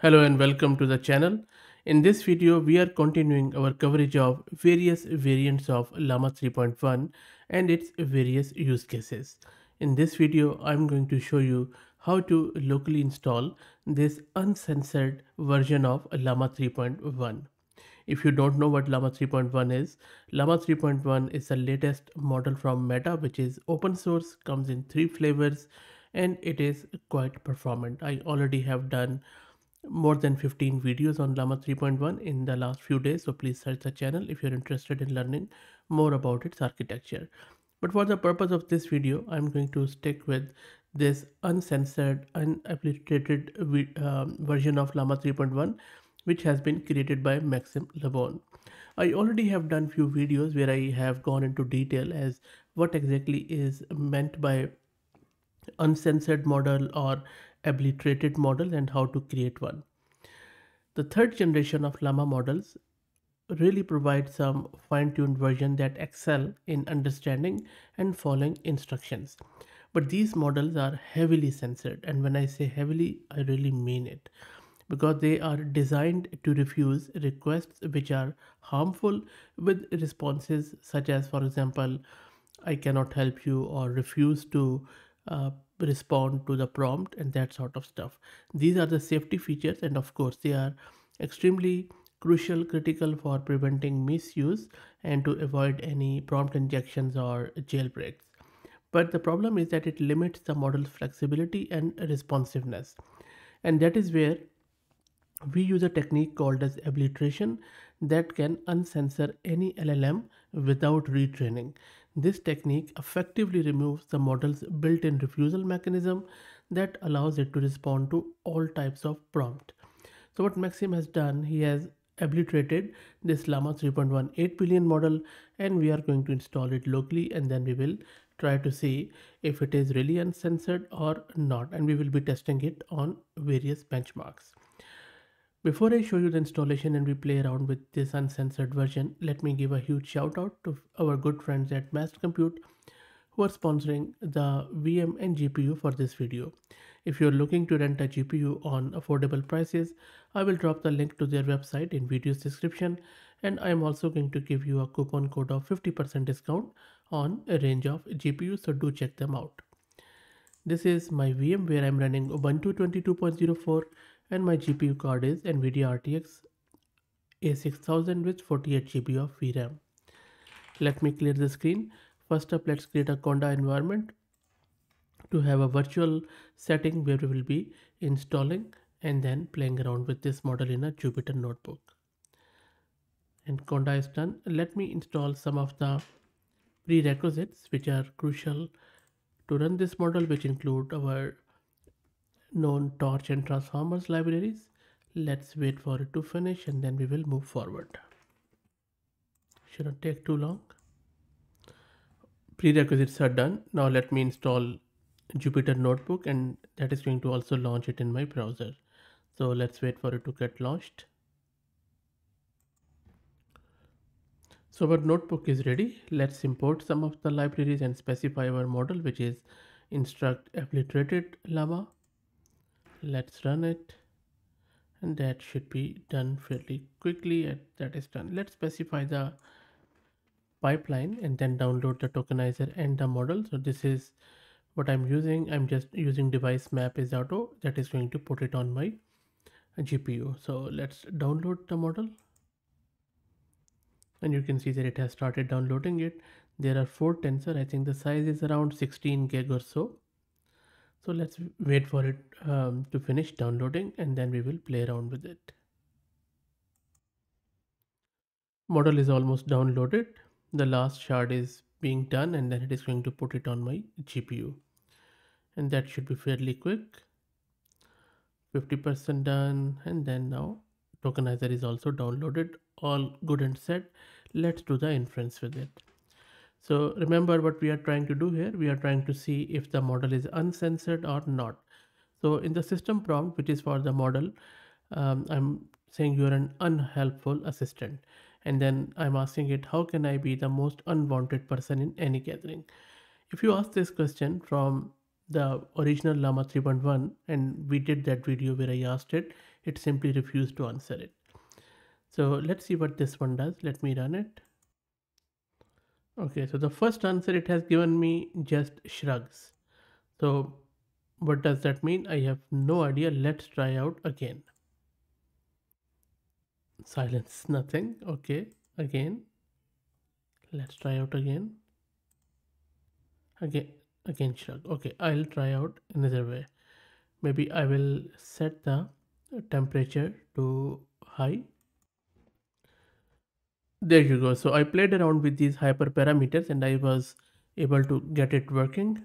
Hello and welcome to the channel. In this video, we are continuing our coverage of various variants of Llama 3.1 and its various use cases. In this video, I'm going to show you how to locally install this uncensored version of Llama 3.1. If you don't know what Llama 3.1 is, Llama 3.1 is the latest model from Meta, which is open source, comes in three flavors, and it is quite performant. I already have done more than 15 videos on Llama 3.1 in the last few days. So please search the channel if you're interested in learning more about its architecture. But for the purpose of this video, I'm going to stick with this uncensored, unadulterated um, version of Llama 3.1, which has been created by Maxim Le Bon. I already have done few videos where I have gone into detail as what exactly is meant by uncensored model or abliterated model and how to create one. The third generation of Llama models really provide some fine-tuned version that excel in understanding and following instructions. But these models are heavily censored and when I say heavily, I really mean it because they are designed to refuse requests which are harmful with responses such as for example, I cannot help you or refuse to uh, respond to the prompt and that sort of stuff. These are the safety features and of course they are extremely crucial critical for preventing misuse and to avoid any prompt injections or jailbreaks. But the problem is that it limits the model's flexibility and responsiveness. And that is where we use a technique called as abliteration that can uncensor any LLM without retraining. This technique effectively removes the model's built-in refusal mechanism that allows it to respond to all types of prompt. So what Maxime has done, he has abliterated this Llama 3.1 8 billion model and we are going to install it locally and then we will try to see if it is really uncensored or not and we will be testing it on various benchmarks. Before I show you the installation and we play around with this uncensored version, let me give a huge shout out to our good friends at Massed Compute who are sponsoring the VM and GPU for this video. If you're looking to rent a GPU on affordable prices, I will drop the link to their website in video's description and I am also going to give you a coupon code of 50% discount on a range of GPUs so do check them out. This is my VM where I'm running Ubuntu 22.04 and my GPU card is NVIDIA RTX A6000 with 48 GB of VRAM. Let me clear the screen. First up, let's create a Conda environment to have a virtual setting where we will be installing and then playing around with this model in a Jupyter notebook. And Conda is done. Let me install some of the prerequisites which are crucial to run this model which include our known torch and transformers libraries. Let's wait for it to finish and then we will move forward. Shouldn't take too long. Prerequisites are done. Now let me install Jupyter Notebook and that is going to also launch it in my browser. So let's wait for it to get launched. So our notebook is ready. Let's import some of the libraries and specify our model which is instruct abliterated llama let's run it. And that should be done fairly quickly. Uh, that is done. Let's specify the pipeline and then download the tokenizer and the model. So this is what i'm using. I'm just using device map is auto that is going to put it on my gpu so let's download the model. And you can see that it has started downloading it. There are four tensor. I think the size is around 16 gig or so so let's wait for it um, to finish downloading and then we will play around with it. Model is almost downloaded. The last shard is being done and then it is going to put it on my GPU. And that should be fairly quick. 50% done and then now tokenizer is also downloaded all good and set let's do the inference with it so remember what we are trying to do here. We are trying to see if the model is uncensored or not. So in the system prompt, which is for the model, um, I'm saying you're an unhelpful assistant. And then I'm asking it, how can I be the most unwanted person in any gathering? If you ask this question from the original Llama 3.1 and we did that video where I asked it, it simply refused to answer it. So let's see what this one does. Let me run it. Okay, so the first answer it has given me just shrugs. So what does that mean? I have no idea. Let's try out again. Silence, nothing. Okay, again. Let's try out again. Again, again shrug. Okay, I'll try out another way. Maybe I will set the temperature to high there you go. So i played around with these hyperparameters and i was able to get it working.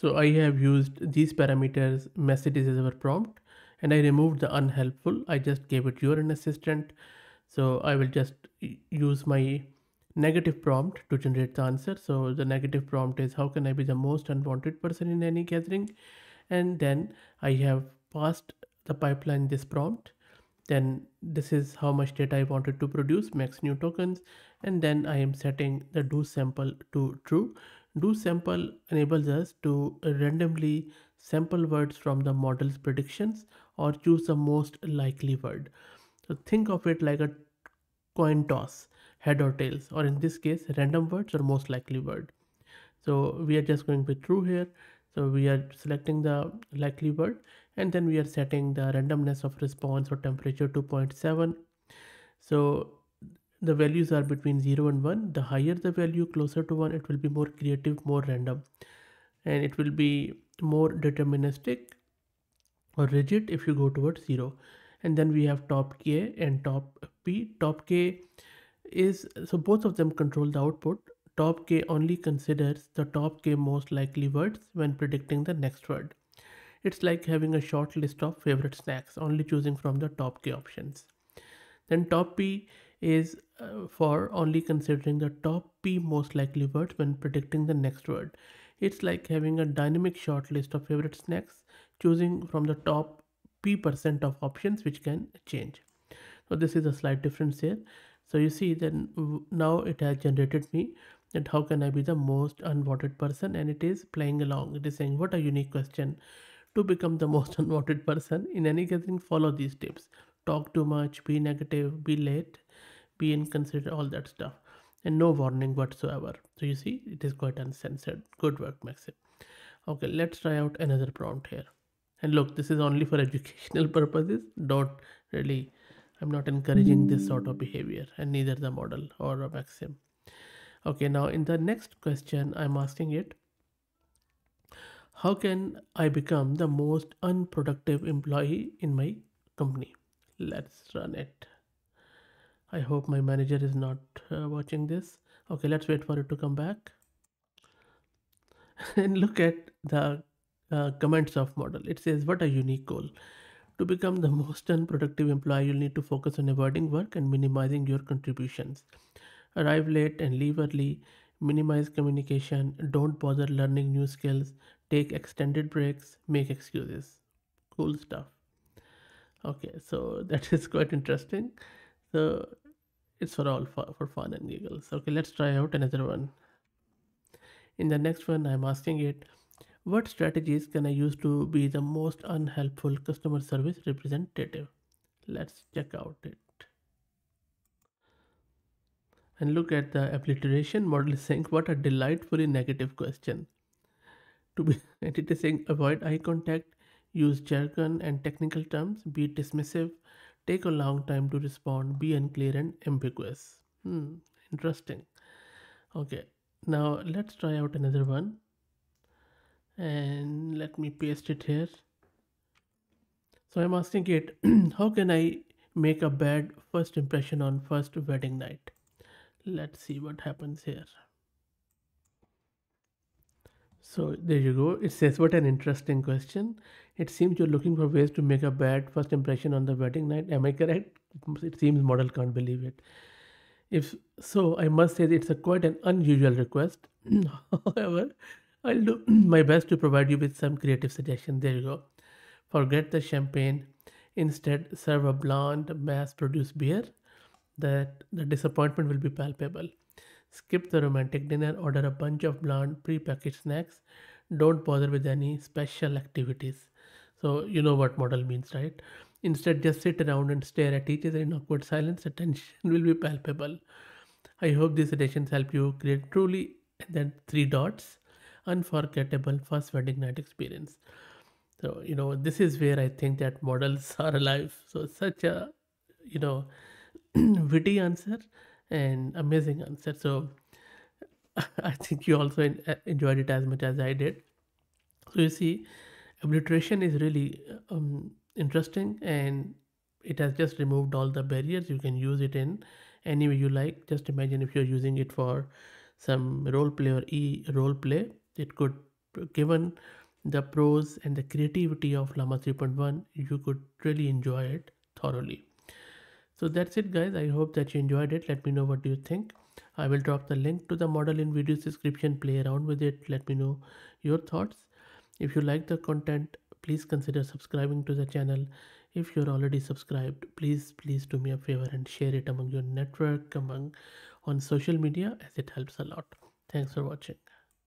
So i have used these parameters messages as our prompt and i removed the unhelpful. I just gave it an assistant. So i will just use my negative prompt to generate the answer. So the negative prompt is how can i be the most unwanted person in any gathering? And then i have passed the pipeline this prompt then this is how much data I wanted to produce max new tokens and then I am setting the do sample to true. Do sample enables us to randomly sample words from the model's predictions or choose the most likely word. So think of it like a coin toss head or tails or in this case random words or most likely word. So we are just going with true here. So we are selecting the likely word and then we are setting the randomness of response or temperature to 0.7 so the values are between 0 and 1 the higher the value closer to 1 it will be more creative more random. And it will be more deterministic or rigid if you go towards 0 and then we have top k and top p. Top k is so both of them control the output. Top k only considers the top k most likely words when predicting the next word it's like having a short list of favorite snacks, only choosing from the top K options. Then top P is uh, for only considering the top P most likely words when predicting the next word. It's like having a dynamic short list of favorite snacks, choosing from the top P percent of options which can change. So this is a slight difference here. So you see then now it has generated me that how can I be the most unwanted person and it is playing along. It is saying what a unique question to become the most unwanted person. In any gathering follow these tips. Talk too much be negative be late be inconsiderate all that stuff. And no warning whatsoever. So you see it is quite uncensored. Good work Maxime. Okay let's try out another prompt here. And look this is only for educational purposes. Don't really i'm not encouraging this sort of behavior and neither the model or Maxime. Okay now in the next question i'm asking it how can I become the most unproductive employee in my company? Let's run it. I hope my manager is not uh, watching this. Okay, let's wait for it to come back. and look at the uh, comments of model. It says, what a unique goal. To become the most unproductive employee, you'll need to focus on avoiding work and minimizing your contributions. Arrive late and leave early. Minimize communication. Don't bother learning new skills take extended breaks, make excuses. Cool stuff. Okay, so that is quite interesting. So it's for all for, for fun and giggles. Okay, let's try out another one. In the next one, I'm asking it, what strategies can I use to be the most unhelpful customer service representative? Let's check out it. And look at the abliteration model saying, what a delightfully negative question to be saying avoid eye contact use jargon and technical terms be dismissive take a long time to respond be unclear and ambiguous. Hmm interesting. Okay now let's try out another one. And let me paste it here. So i'm asking it how can i make a bad first impression on first wedding night? Let's see what happens here so there you go. It says, What an interesting question. It seems you're looking for ways to make a bad first impression on the wedding night. Am I correct? It seems model can't believe it. If so, I must say it's a quite an unusual request. However, I'll do my best to provide you with some creative suggestion. There you go. Forget the champagne. Instead, serve a blonde, mass produced beer. That the disappointment will be palpable. Skip the romantic dinner, order a bunch of bland pre-packaged snacks. Don't bother with any special activities. So you know what model means, right? Instead, just sit around and stare at each other in awkward silence. Attention will be palpable. I hope these suggestions help you create truly and then three dots unforgettable first wedding night experience. So you know this is where I think that models are alive. So such a you know witty answer and amazing answer. So I think you also uh, enjoyed it as much as I did. So you see, abliteration is really um, interesting and it has just removed all the barriers. You can use it in any way you like. Just imagine if you're using it for some role play or e role play, it could, given the pros and the creativity of Llama 3.1, you could really enjoy it thoroughly. So that's it guys. I hope that you enjoyed it. Let me know what you think. I will drop the link to the model in video description. Play around with it. Let me know your thoughts. If you like the content, please consider subscribing to the channel. If you're already subscribed, please please do me a favor and share it among your network, among on social media as it helps a lot. Thanks for watching.